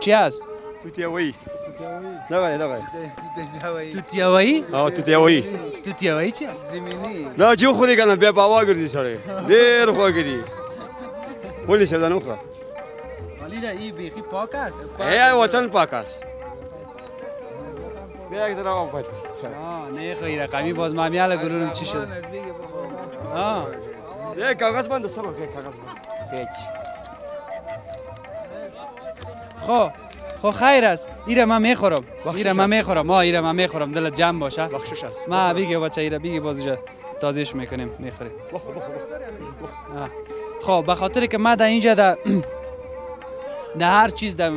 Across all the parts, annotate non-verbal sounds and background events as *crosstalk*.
چی هست؟ توتیاوی دغه دغه توتیاوایی؟ او توتیاوی توتیاوایی. چی هست؟ دا جو خو دې کنه بیا په هوا ګرځي سړی ډېر خوږ دي ولې څه نه خو ولی را این بیخی پاک است. ای وطن پاک است. بیا یک پات آه نه خیلی رقمی. باز مامیال گرونم چی شد؟ آه. ای کاغذ بند سلام که کاغذ بند. فکر. خب خب خیر است. ایره من می‌خورم. ایره من می‌خورم. ما ایره من می‌خورم. دلت جمع باشه. بخشش است ما بیگه بچه ایره بیگه باز اینجا تازیش می‌کنیم. می‌خوریم. خب به خاطر که ما در اینجا در در هر چیز در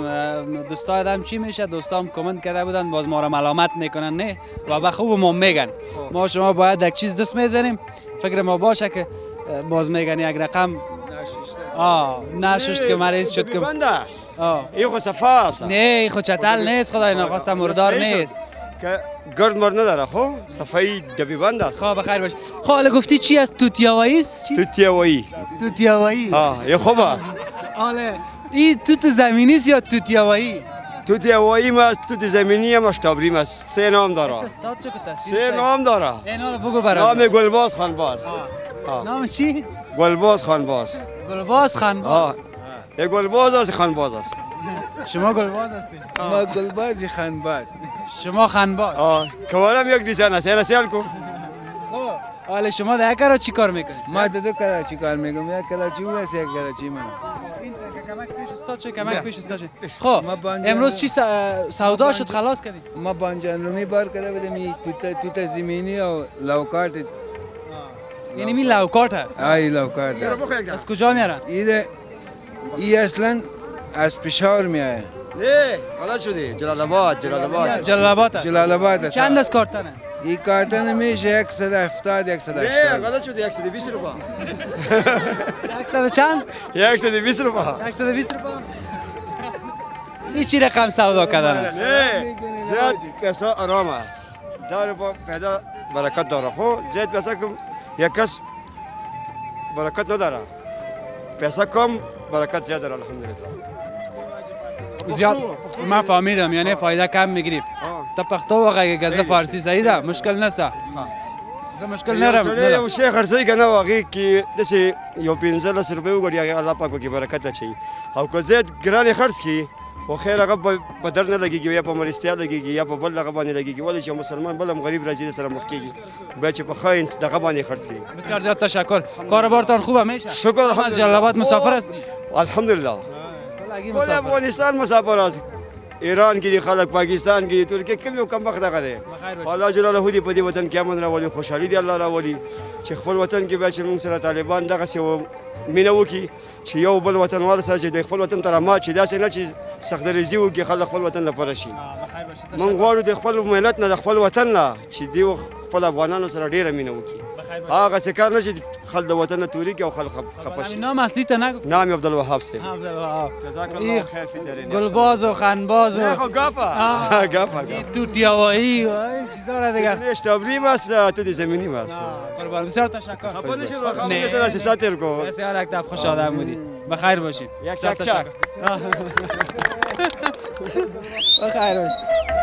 دوستای دم چی میشه؟ دوستام کامنت کرده بودن باز ما را ملامت می‌کنن نه؟ و به خوب ما میگن. ما شما باید یک چیز دست می‌زنیم. فکر ما باشه که باز میگن یک رقم آه که مریض شد که بند است. این خو صفا است. نه خود چتل نیست خدای نخواسته مردار. نیست. که گرد مرد نداره خو؟ صفایی دبی بند است. خب بخیر باش. خب حالا گفتی چی است؟ توتیاوایی است؟ چی؟ توتیاوی توتیاوایی. ها یه خوبه حالا این توت زمینی است یا توتیاوایی؟ توتیاوی ما است توت زمینی هم اشتابری ما است. سه نام داره. سه؟ نام داره. اینا رو بگو برام نام گلباز خانباز. ها. نام چی؟ گلباز خانباز. گلباز خان ها یه گلباز است خانباز است شما گلباز هستی. ما گلبازی خانباز شما خانباز ها کمارم یک دیزاین است سیال کو خب حالا شما در کارا چی کار می‌کنید؟ ما دو دو کراچی کار میگم یک کراچی او است یک کراچی من کمک پیش استاد چه کمک پیش استاد چه خب امروز رو- چی سودا شد خلاص کردی؟ ما بانجان رومی بار کرده بودم توت زمینی و لوکارت یعنی می لوکارت هست. آی لوکارت از کجا میارن؟ این ای اصلا از پشاور میایه نه غلط شدی. جلال آباد جلال آباد جلال آباد هست. جلال آباد است چند از کارتنه؟ این کارتن میشه 170 نه 180 غلط شدی. 120 روپا. *laughs* 100 چند؟ 120 روپا. 120 روپا. این چی رقم سودا کردن؟ نه زیاد پیسا آرام است. روپا پیدا برکت داره خو زیاد پیسا کم یک کس برکت نداره پیسا کم برکت زیاد داره الحمدلله زیاد من فهمیدم یعنی فایده کم میگیری. تا پختو و اگه گزه فارسی صحیح ده مشکل نسته زه مشکل یو نرم سړی یو شی خرڅوي که نه و هغې کې داسې یو پنځلس روپۍ وګړي الله پاک پکې برکت اچوي او که زیات ګرانې خرڅ کړي خو خیر هغه په در نه لګېږي یا په مرستیا لګېږي یا په بل دغه باندې لګېږي ولې چې مسلمان بل هم غریب راځي سره مخ کېږي بیا چې په ښه انس- دغه باندې خرڅ کړي بسیار زیاد تشکر کاربارتان خوبه میشه؟ شکر الحمدلله. مسافر هستی؟ الحمدلله. مسافر. افغانستان مسافر است ایران کې دي خلک پاکستان کې دي ترکیه کوم یو کم وخت دغه دی. الله جلاله دې په دې وطن کې امن راولي خوشحالي دې الله راولي. چې خپل وطن کې بیا چې موږ سره طالبان دغسې مینه وکړي چې یو بل وطنوال سره چې د خپل وطن تر ما چې داسې نه چې سختدریزي وکړي خلک خپل وطن لپاره شي. موږ غواړو د خپل ملت نه د خپل وطن نه چې دی خپل افغانانو سره ډیره مینه وکړي هغه څه کار چې خلک د وطن نه توري کې او خلک خپه همین شي نام اصلی تا نگفت نام عبدالوهاب صاحب عبدالوهاب. جزاک الله خیر فی الدارین گلباز و خنباز و خو ګافه آه. *laughs* ګافه این توتیاوایی و این چیزا را دیگه نه اشتابلی ماست تو د زمینی ماست آه، قربان. بسیار تشکر. خپه نشو رو نه. خامو سره سیاست تیر کو بسیار اکتب خوش آدم بودی. بخیر باشی. یک بسیار چک چک. تشکر. آه. *laughs* بخیر باشی.